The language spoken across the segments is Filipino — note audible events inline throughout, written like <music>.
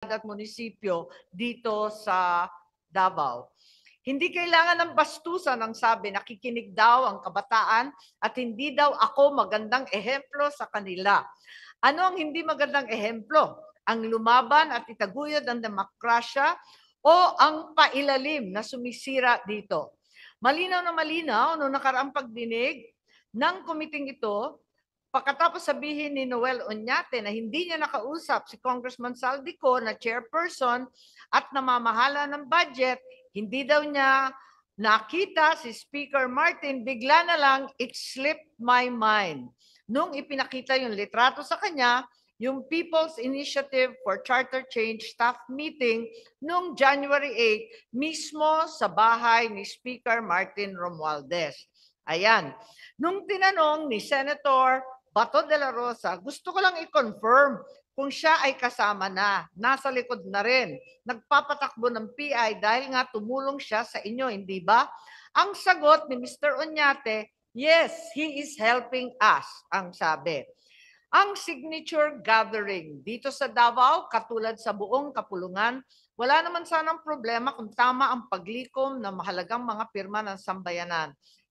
at munisipyo dito sa Davao. Hindi kailangan ng bastusan ang sabi, nakikinig daw ang kabataan at hindi daw ako magandang ehemplo sa kanila. Ano ang hindi magandang ehemplo? Ang lumaban at itaguyod ang demokrasya o ang pailalim na sumisira dito? Malinaw na malinaw noong nakaraang pagdinig ng komiting ito, pagkatapos sabihin ni Noel Oñate na hindi niya nakausap si Congressman Saldico na chairperson at namamahala ng budget, hindi daw niya nakita si Speaker Martin, bigla na lang, it slipped my mind. Nung ipinakita yung litrato sa kanya, yung People's Initiative for Charter Change staff meeting nung January 8, mismo sa bahay ni Speaker Martin Romualdez. Ayan. Nung tinanong ni Senator Bato de la Rosa, gusto ko lang i-confirm kung siya ay kasama na, nasa likod na rin, nagpapatakbo ng PI dahil nga tumulong siya sa inyo, hindi ba? Ang sagot ni Mr. Oñate, yes, he is helping us, ang sabi. Ang signature gathering dito sa Davao, katulad sa buong kapulungan, wala naman sanang problema kung tama ang paglikom ng mahalagang mga pirma ng sambayanan.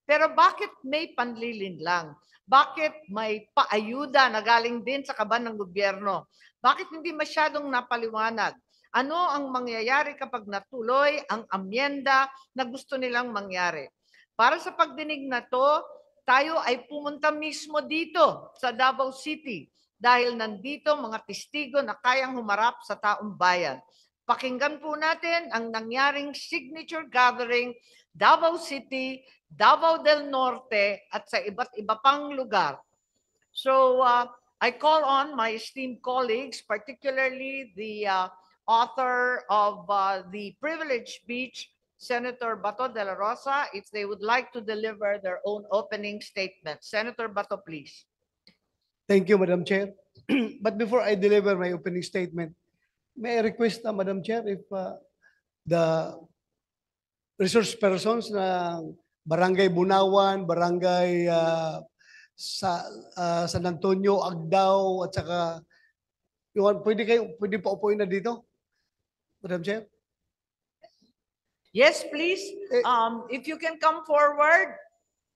Pero bakit may panlilin lang? Bakit may paayuda na galing din sa kaban ng gobyerno? Bakit hindi masyadong napaliwanag? Ano ang mangyayari kapag natuloy ang amyenda na gusto nilang mangyari? Para sa pagdinig na to, tayo ay pumunta mismo dito sa Davao City dahil nandito mga testigo na kayang humarap sa taong bayan. Pakinggan po natin ang nangyaring signature gathering Davao City, Davao del Norte at sa iba't iba pang lugar. So uh, I call on my esteemed colleagues, particularly the uh, author of uh, the privileged speech, Senator Bato de la Rosa, if they would like to deliver their own opening statement. Senator Bato, please. Thank you, Madam Chair. <clears throat> But before I deliver my opening statement, may I request na, Madam Chair, if uh, the resource persons na Barangay Bunawan, Barangay uh, sa uh, San Antonio, Agdao, at saka yun, pwede kayo, pwede pa upuin na dito? Madam Chair? Yes, please. Eh, Um, if you can come forward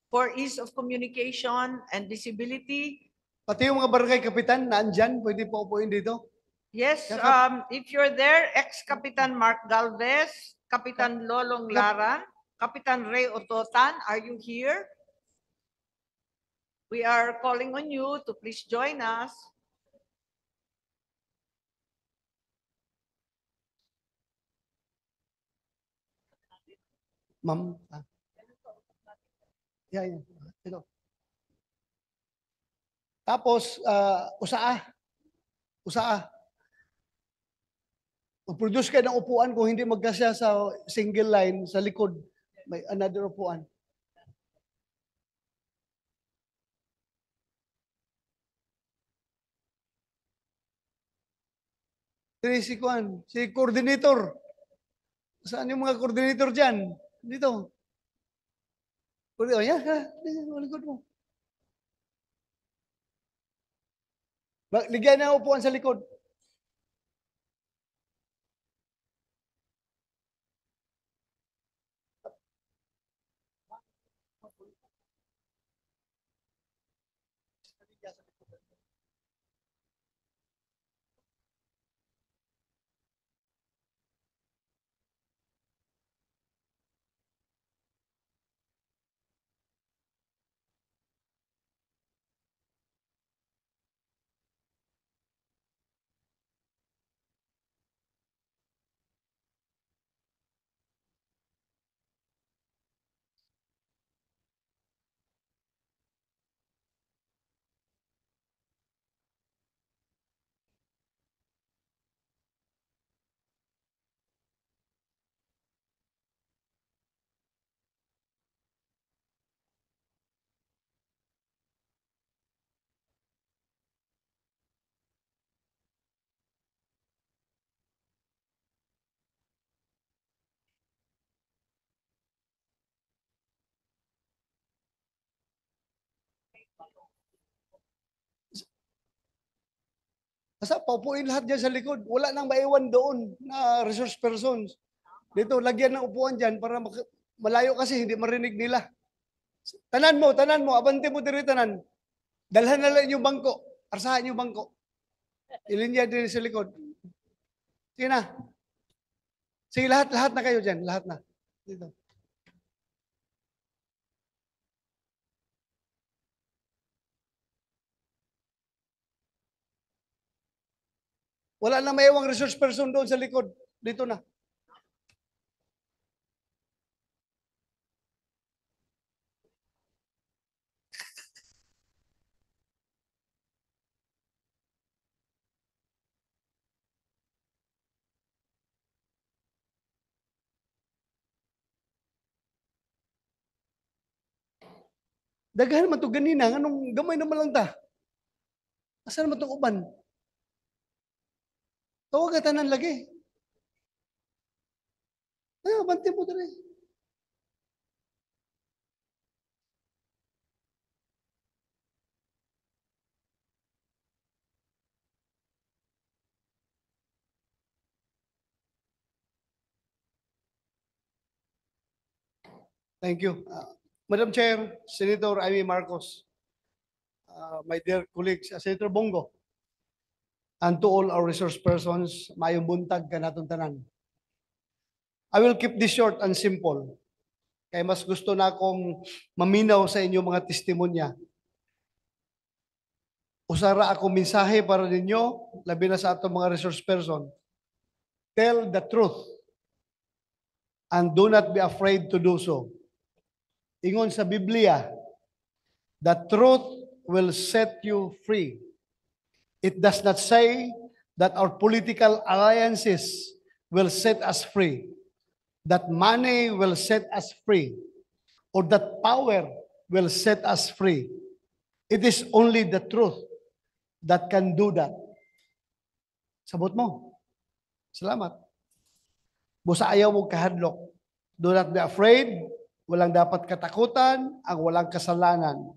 for ease of communication and visibility. Pati yung mga barangay kapitan na andyan, pwede pa upuin dito? Yes, um, if you're there, ex-Kapitan Mark Galvez, Kapitan Lolong Laran, Kapitan Ray Ototan, are you here? We are calling on you to please join us. Ma'am? ah. Yeah, yeah. Ito. Tapos, uh, usaa. Usaa. Mag-produce kayo ng upuan kung hindi magkasya sa single line sa likod. May another upuan. Dili si Kwan, si coordinator. Saan yung mga coordinator dyan? Dito. Yan, ha? Yan, sa likod mo. Ligyan na upuan sa likod. Basta paupuin lahat dyan sa likod. Wala nang maiwan doon na resource persons. Dito, lagyan ng upuan dyan para malayo kasi hindi marinig nila. Tanan mo, tanan mo, abante mo diri tanan. Dalhan na lang yung bangko. Arsahan yung bangko. Ilinya din sa likod. Sige na. Sige, lahat-lahat na kayo dyan. Lahat na. Dito. Wala na mayawang resource person doon sa likod. Dito na. Daghan man to ganina, anong gamay naman lang ta. Asa naman tong uban? Tawag ka tanan lagi. Ay, abante mo dali. Thank you. Uh, Madam Chair, Senator Amy Marcos, uh, my dear colleagues, uh, Senator Bongo, and to all our resource persons, mayong buntag ka natong tanan. I will keep this short and simple. Kaya mas gusto na akong maminaw sa inyo mga testimonya. Usara ako mensahe para ninyo, labi na sa atong mga resource person. Tell the truth and do not be afraid to do so. Ingon sa Biblia, the truth will set you free. It does not say that our political alliances will set us free, that money will set us free, or that power will set us free. It is only the truth that can do that. Sabot mo. Salamat. Busa ayaw mo kahadlok. Do not be afraid. Walang dapat katakutan ang walang kasalanan.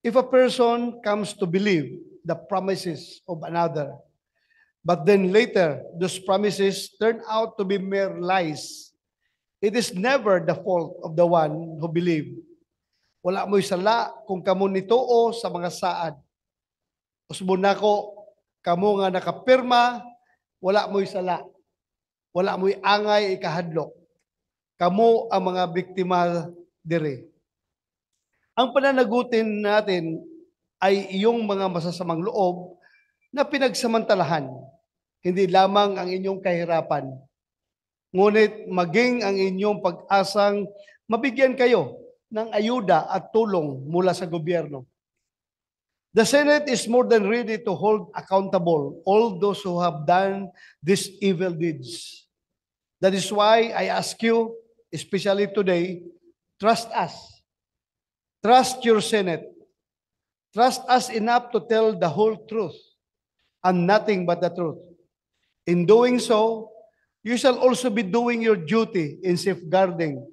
If a person comes to believe the promises of another, but then later those promises turn out to be mere lies, it is never the fault of the one who believed. Wala mo'y sala kung kamo nituo sa mga saad. Usbo na ko, kamo nga nakapirma, wala mo'y sala. Wala mo'y angay ikahadlok. Kamo ang mga biktima dire. Ang pananagutin natin ay iyong mga masasamang loob na pinagsamantalahan. Hindi lamang ang inyong kahirapan. Ngunit maging ang inyong pag-asang mabigyan kayo ng ayuda at tulong mula sa gobyerno. The Senate is more than ready to hold accountable all those who have done these evil deeds. That is why I ask you, especially today, trust us. Trust your Senate. Trust us enough to tell the whole truth and nothing but the truth. In doing so, you shall also be doing your duty in safeguarding,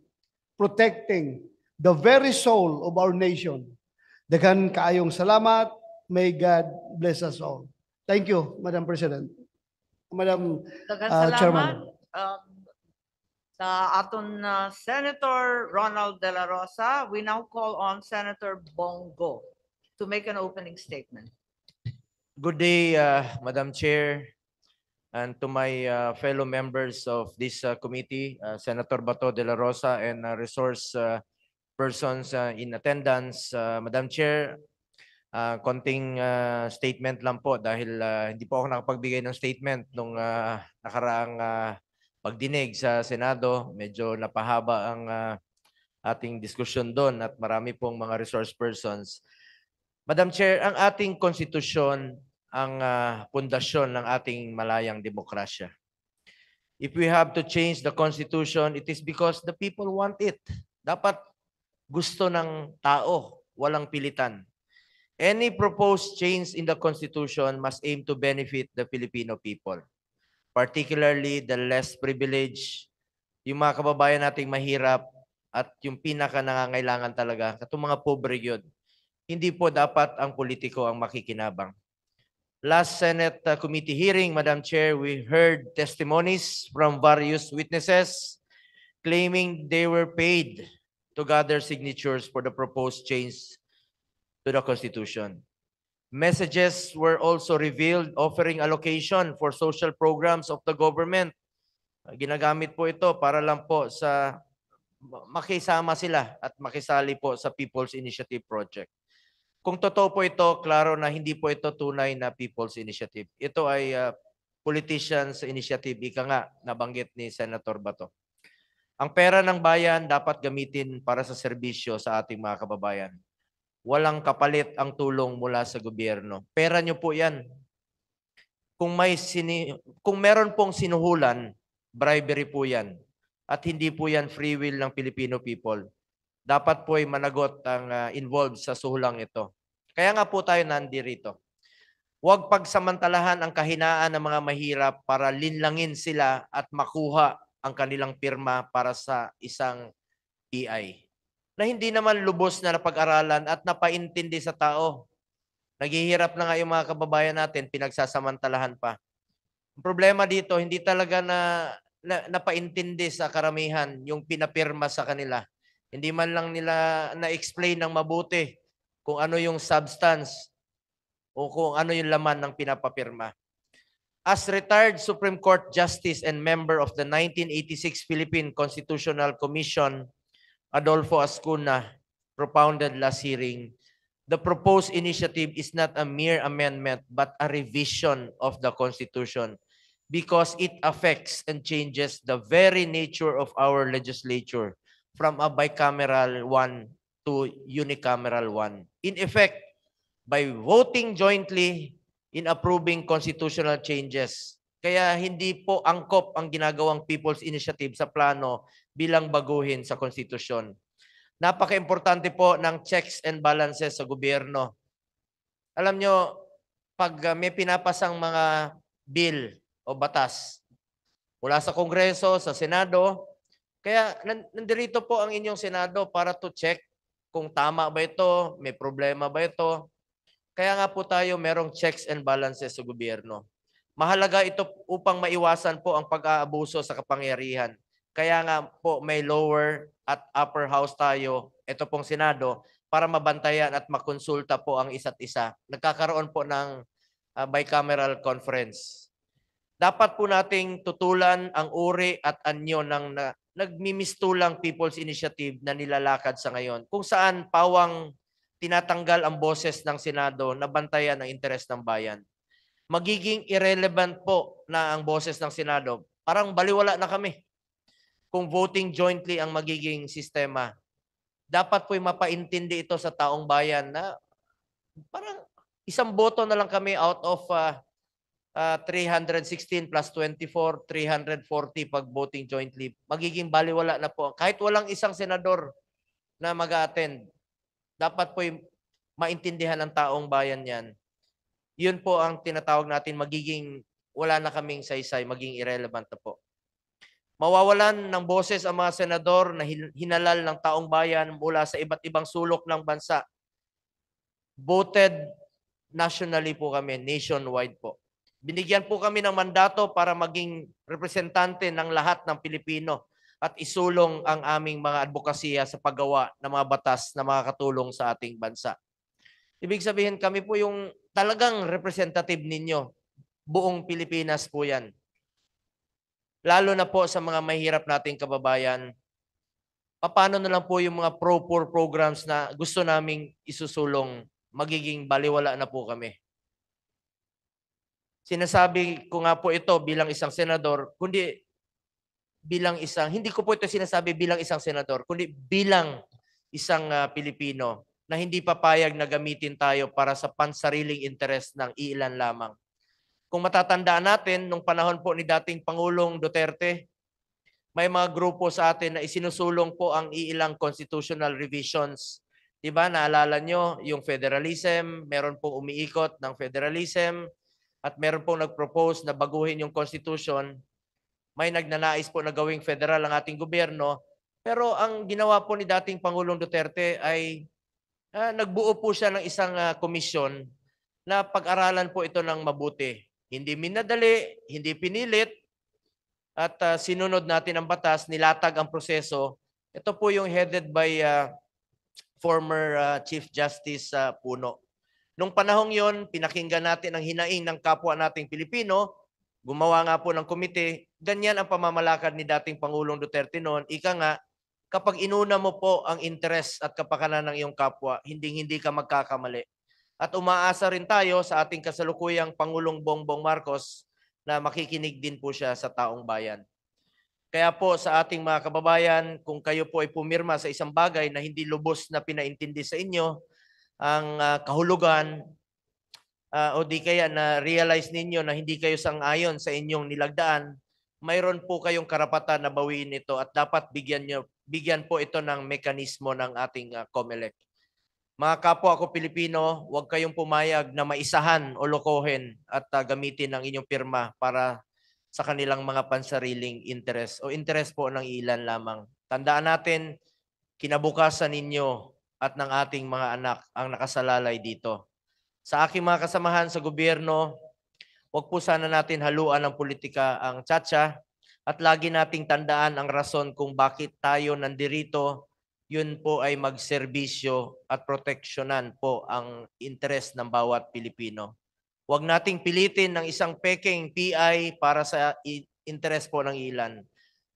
protecting the very soul of our nation. Daghan kaayong salamat. May God bless us all. Thank you, Madam President. Madam Daghang Ah, salamat. Chairman. Um, sa aton uh, Senator Ronald De La Rosa, we now call on Senator Bongo to make an opening statement. Good day, uh, Madam Chair, and to my uh, fellow members of this uh, committee, uh, Senator Bato de la Rosa and uh, resource uh, persons uh, in attendance. Uh, Madam Chair, uh, konting uh, statement lang po dahil uh, hindi po ako nakapagbigay ng statement nung uh, nakaraang uh, pagdinig sa Senado. Medyo napahaba ang uh, ating diskusyon doon at marami pong mga resource persons. Madam Chair, ang ating konstitusyon ang ah, pundasyon ng ating malayang demokrasya. If we have to change the constitution, it is because the people want it. Dapat gusto ng tao, walang pilitan. Any proposed change in the constitution must aim to benefit the Filipino people, particularly the less privileged, yung mga kababayan nating mahirap at yung pinaka nangangailangan talaga, katong mga pobre yun hindi po dapat ang politiko ang makikinabang. Last Senate uh, committee hearing, Madam Chair, we heard testimonies from various witnesses claiming they were paid to gather signatures for the proposed change to the Constitution. Messages were also revealed offering allocation for social programs of the government. Uh, Ginagamit po ito para lang po sa ma- makisama sila at makisali po sa People's Initiative Project. Kung totoo po ito, klaro na hindi po ito tunay na People's Initiative. Ito ay uh, politicians initiative, ika nga, nabanggit ni Senator Bato. Ang pera ng bayan dapat gamitin para sa serbisyo sa ating mga kababayan. Walang kapalit ang tulong mula sa gobyerno. Pera nyo po yan. Kung may sini kung meron pong sinuhulan, bribery po yan. At hindi po yan free will ng Filipino people. Dapat po ay managot ang ah, involved sa suhulang ito. Kaya nga po tayo nandirito. Huwag pagsamantalahan ang kahinaan ng mga mahirap para linlangin sila at makuha ang kanilang pirma para sa isang EI na hindi naman lubos na napag-aralan at napaintindi sa tao. Naghihirap na nga yung mga kababayan natin, pinagsasamantalahan pa. Ang problema dito, hindi talaga na, na napaintindi sa karamihan yung pinapirma sa kanila. Hindi man lang nila na-explain ng mabuti kung ano yung substance o kung ano yung laman ng pinapapirma. As retired Supreme Court Justice and member of the 1986 Philippine Constitutional Commission, Adolfo Ascuna propounded last hearing, the proposed initiative is not a mere amendment but a revision of the Constitution because it affects and changes the very nature of our legislature from a bicameral one to unicameral one. In effect, by voting jointly in approving constitutional changes. Kaya hindi po angkop ang ginagawang People's Initiative sa plano bilang baguhin sa konstitusyon. Napaka-importante po ng checks and balances sa gobyerno. Alam nyo, pag uh, may pinapasang mga bill o batas mula sa Kongreso, sa Senado, kaya nan- nandirito po ang inyong Senado para to check kung tama ba ito, may problema ba ito. Kaya nga po tayo merong checks and balances sa gobyerno. Mahalaga ito upang maiwasan po ang pag-aabuso sa kapangyarihan. Kaya nga po may lower at upper house tayo, ito pong Senado, para mabantayan at makonsulta po ang isa't isa. Nagkakaroon po ng ah, bicameral conference. Dapat po nating tutulan ang uri at anyo ng nagmimistulang People's Initiative na nilalakad sa ngayon. Kung saan pawang tinatanggal ang boses ng Senado na bantayan ang interes ng bayan. Magiging irrelevant po na ang boses ng Senado. Parang baliwala na kami kung voting jointly ang magiging sistema. Dapat po'y mapaintindi ito sa taong bayan na parang isang boto na lang kami out of uh, uh, 316 plus 24, 340 pag voting jointly. Magiging baliwala na po. Kahit walang isang senador na mag-attend, dapat po'y maintindihan ng taong bayan yan. Yun po ang tinatawag natin magiging wala na kaming saysay, maging irrelevant na po. Mawawalan ng boses ang mga senador na hin- hinalal ng taong bayan mula sa iba't ibang sulok ng bansa. Voted nationally po kami, nationwide po. Binigyan po kami ng mandato para maging representante ng lahat ng Pilipino at isulong ang aming mga advokasya sa paggawa ng mga batas na makakatulong sa ating bansa. Ibig sabihin kami po yung talagang representative ninyo. Buong Pilipinas po yan. Lalo na po sa mga mahirap nating kababayan, paano na lang po yung mga pro-poor programs na gusto naming isusulong, magiging baliwala na po kami. Sinasabi ko nga po ito bilang isang senador, kundi bilang isang, hindi ko po ito sinasabi bilang isang senador, kundi bilang isang ah, Pilipino na hindi papayag na gamitin tayo para sa pansariling interes ng ilan lamang. Kung matatandaan natin, nung panahon po ni dating Pangulong Duterte, may mga grupo sa atin na isinusulong po ang iilang constitutional revisions. Diba, naalala nyo, yung federalism, meron pong umiikot ng federalism, at meron pong nag-propose na baguhin yung constitution. May nagnanais po na gawing federal ang ating gobyerno. Pero ang ginawa po ni dating Pangulong Duterte ay ah, nagbuo po siya ng isang ah, komisyon na pag-aralan po ito ng mabuti. Hindi minadali, hindi pinilit, at ah, sinunod natin ang batas, nilatag ang proseso. Ito po yung headed by ah, former ah, Chief Justice sa Puno. Nung panahong yon, pinakinggan natin ang hinaing ng kapwa nating Pilipino, gumawa nga po ng komite, ganyan ang pamamalakad ni dating Pangulong Duterte noon. Ika nga, kapag inuna mo po ang interest at kapakanan ng iyong kapwa, hindi-hindi ka magkakamali. At umaasa rin tayo sa ating kasalukuyang Pangulong Bongbong Marcos na makikinig din po siya sa taong bayan. Kaya po sa ating mga kababayan, kung kayo po ay pumirma sa isang bagay na hindi lubos na pinaintindi sa inyo, ang ah, kahulugan ah, o di kaya na realize ninyo na hindi kayo sang-ayon sa inyong nilagdaan, mayroon po kayong karapatan na bawiin ito at dapat bigyan nyo, bigyan po ito ng mekanismo ng ating ah, COMELEC. Mga kapwa ko Pilipino, huwag kayong pumayag na maisahan o lokohin at ah, gamitin ang inyong pirma para sa kanilang mga pansariling interest o interest po ng ilan lamang. Tandaan natin, kinabukasan ninyo at ng ating mga anak ang nakasalalay dito. Sa aking mga kasamahan sa gobyerno, huwag po sana natin haluan ng politika ang tsatsa at lagi nating tandaan ang rason kung bakit tayo nandirito yun po ay magserbisyo at proteksyonan po ang interes ng bawat Pilipino. Huwag nating pilitin ng isang peking PI para sa interes po ng ilan.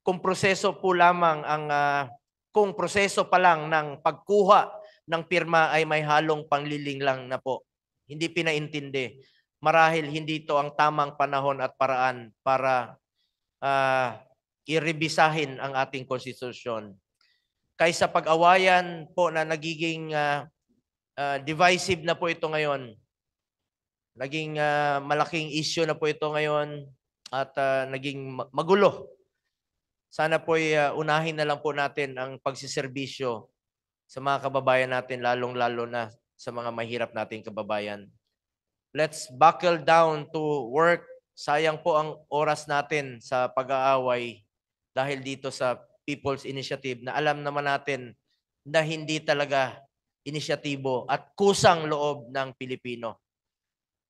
Kung proseso po lamang ang ah, kung proseso pa lang ng pagkuha ng pirma ay may halong pangliling lang na po. Hindi pinaintindi. Marahil hindi ito ang tamang panahon at paraan para ah, irebisahin ang ating konstitusyon kaysa pag-awayan po na nagiging ah, ah, divisive na po ito ngayon. Naging ah, malaking issue na po ito ngayon at ah, naging ma- magulo. Sana po unahin na lang po natin ang pagsiservisyo sa mga kababayan natin, lalong-lalo na sa mga mahirap nating kababayan. Let's buckle down to work. Sayang po ang oras natin sa pag-aaway dahil dito sa People's Initiative na alam naman natin na hindi talaga inisyatibo at kusang loob ng Pilipino.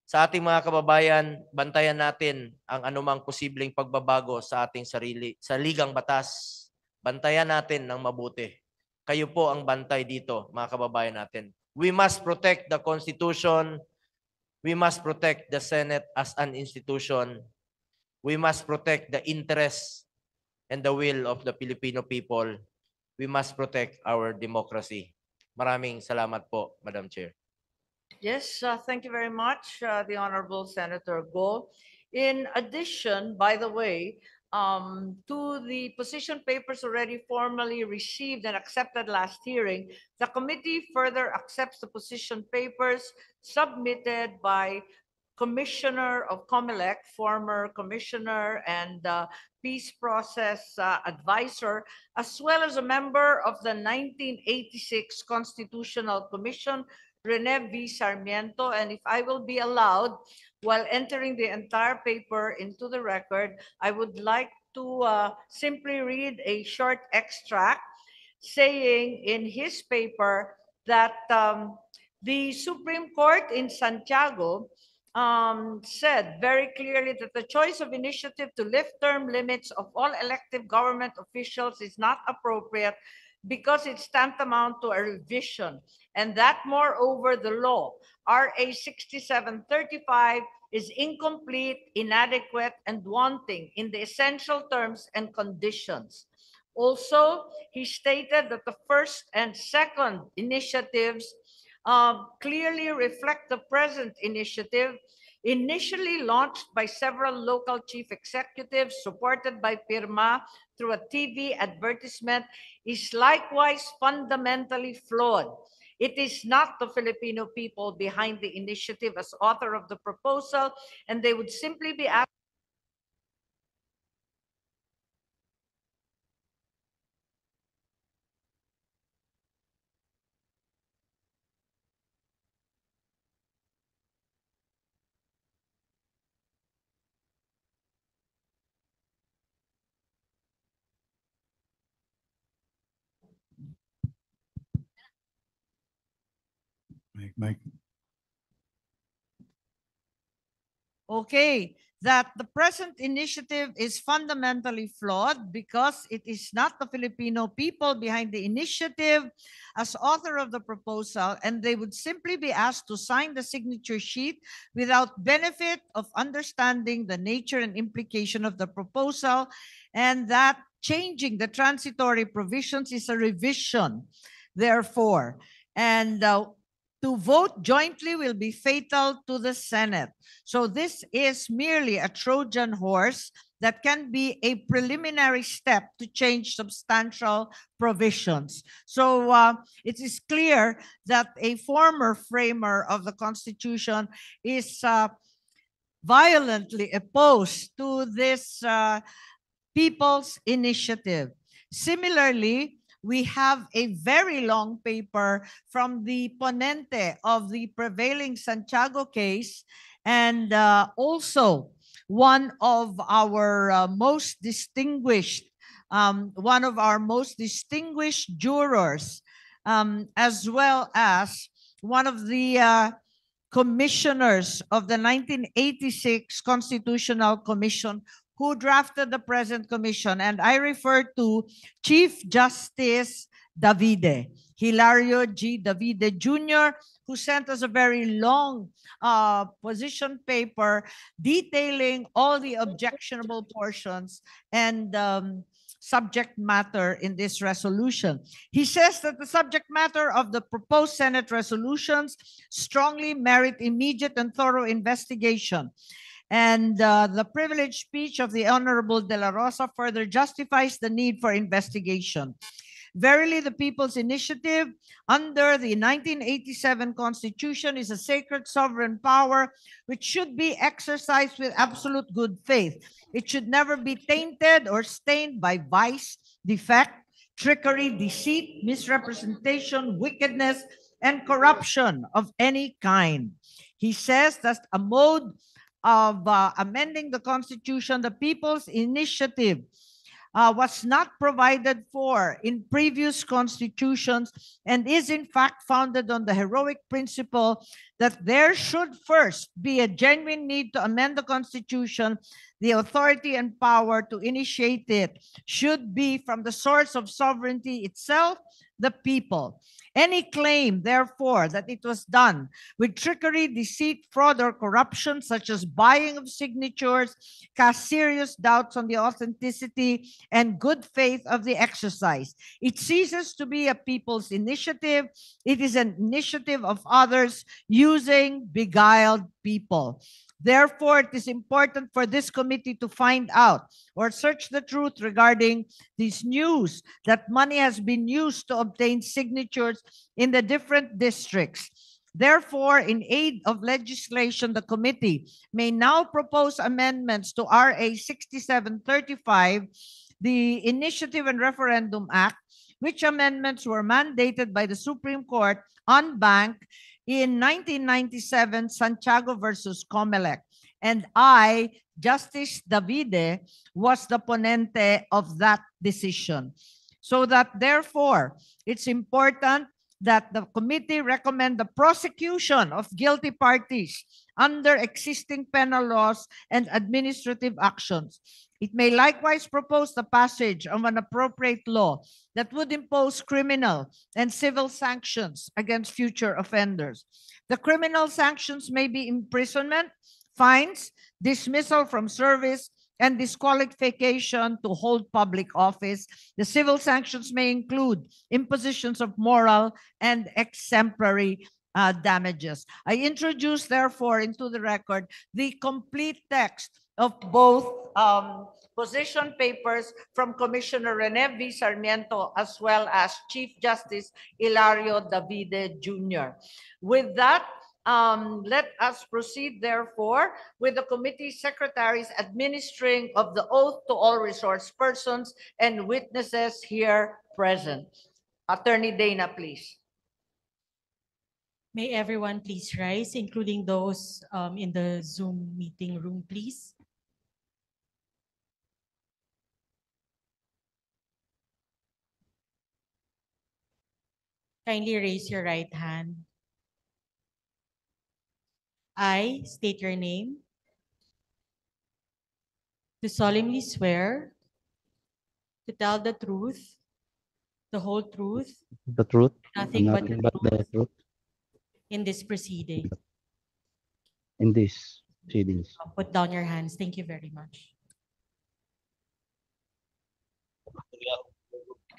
Sa ating mga kababayan, bantayan natin ang anumang posibleng pagbabago sa ating sarili, sa ligang batas. Bantayan natin ng mabuti. Kayo po ang bantay dito, mga kababayan natin. We must protect the Constitution. We must protect the Senate as an institution. We must protect the interests and the will of the Filipino people. We must protect our democracy. Maraming salamat po, Madam Chair. Yes, uh, thank you very much, uh, the Honorable Senator Go. In addition, by the way, um, to the position papers already formally received and accepted last hearing, the committee further accepts the position papers submitted by Commissioner of Comelec, former Commissioner and uh, Peace Process uh, Advisor, as well as a member of the 1986 Constitutional Commission Rene V. Sarmiento, and if I will be allowed, while entering the entire paper into the record, I would like to uh, simply read a short extract saying in his paper that um, the Supreme Court in Santiago um, said very clearly that the choice of initiative to lift term limits of all elective government officials is not appropriate because it's tantamount to a revision and that moreover, the law, RA 6735, is incomplete, inadequate, and wanting in the essential terms and conditions. Also, he stated that the first and second initiatives um, clearly reflect the present initiative initially launched by several local chief executives supported by PIRMA through a TV advertisement is likewise fundamentally flawed. It is not the Filipino people behind the initiative as author of the proposal, and they would simply be asked Mike. Okay, that the present initiative is fundamentally flawed because it is not the Filipino people behind the initiative as author of the proposal, and they would simply be asked to sign the signature sheet without benefit of understanding the nature and implication of the proposal, and that changing the transitory provisions is a revision, therefore. And uh, to vote jointly will be fatal to the Senate. So this is merely a Trojan horse that can be a preliminary step to change substantial provisions. So uh, it is clear that a former framer of the Constitution is uh, violently opposed to this uh, people's initiative. Similarly, we have a very long paper from the ponente of the prevailing Santiago case and uh, also one of our uh, most distinguished, um, one of our most distinguished jurors, um, as well as one of the uh, commissioners of the 1986 Constitutional Commission who drafted the present commission. And I refer to Chief Justice Davide, Hilario G. Davide Jr., who sent us a very long uh, position paper detailing all the objectionable portions and um, subject matter in this resolution. He says that the subject matter of the proposed Senate resolutions strongly merit immediate and thorough investigation. And uh, the privileged speech of the Honorable De La Rosa further justifies the need for investigation. Verily, the People's Initiative under the 1987 Constitution is a sacred sovereign power which should be exercised with absolute good faith. It should never be tainted or stained by vice, defect, trickery, deceit, misrepresentation, wickedness, and corruption of any kind. He says that a mode of uh, amending the Constitution, the People's Initiative uh, was not provided for in previous constitutions and is in fact founded on the heroic principle that there should first be a genuine need to amend the Constitution. The authority and power to initiate it should be from the source of sovereignty itself, the people. Any claim, therefore, that it was done with trickery, deceit, fraud, or corruption, such as buying of signatures, cast serious doubts on the authenticity and good faith of the exercise. It ceases to be a people's initiative. It is an initiative of others using beguiled people. Therefore, it is important for this committee to find out or search the truth regarding this news that money has been used to obtain signatures in the different districts. Therefore, in aid of legislation, the committee may now propose amendments to RA 6735, the Initiative and Referendum Act, which amendments were mandated by the Supreme Court on bank in 1997, Santiago versus Comelec. And I, Justice Davide, was the ponente of that decision. So that therefore, it's important that the committee recommend the prosecution of guilty parties under existing penal laws and administrative actions. It may likewise propose the passage of an appropriate law that would impose criminal and civil sanctions against future offenders. The criminal sanctions may be imprisonment, fines, dismissal from service, and disqualification to hold public office. The civil sanctions may include impositions of moral and exemplary uh, damages. I introduce, therefore, into the record the complete text of both um, position papers from Commissioner Rene V. Sarmiento as well as Chief Justice Hilario Davide Jr. With that, um, let us proceed therefore with the committee secretaries administering of the oath to all resource persons and witnesses here present. Attorney Dana, please. May everyone please rise, including those um, in the Zoom meeting room, please. Kindly raise your right hand. I state your name, to solemnly swear to tell the truth, the whole truth, the truth, and nothing but the but the truth truth in this proceeding. in these proceedings. Put down your hands. Thank you very much.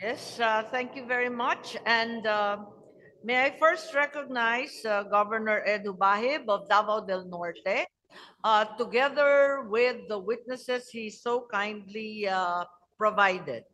Yes, uh, thank you very much. And uh, may I first recognize uh, Governor Edu Bahib of Davao del Norte, uh, together with the witnesses he so kindly uh, provided.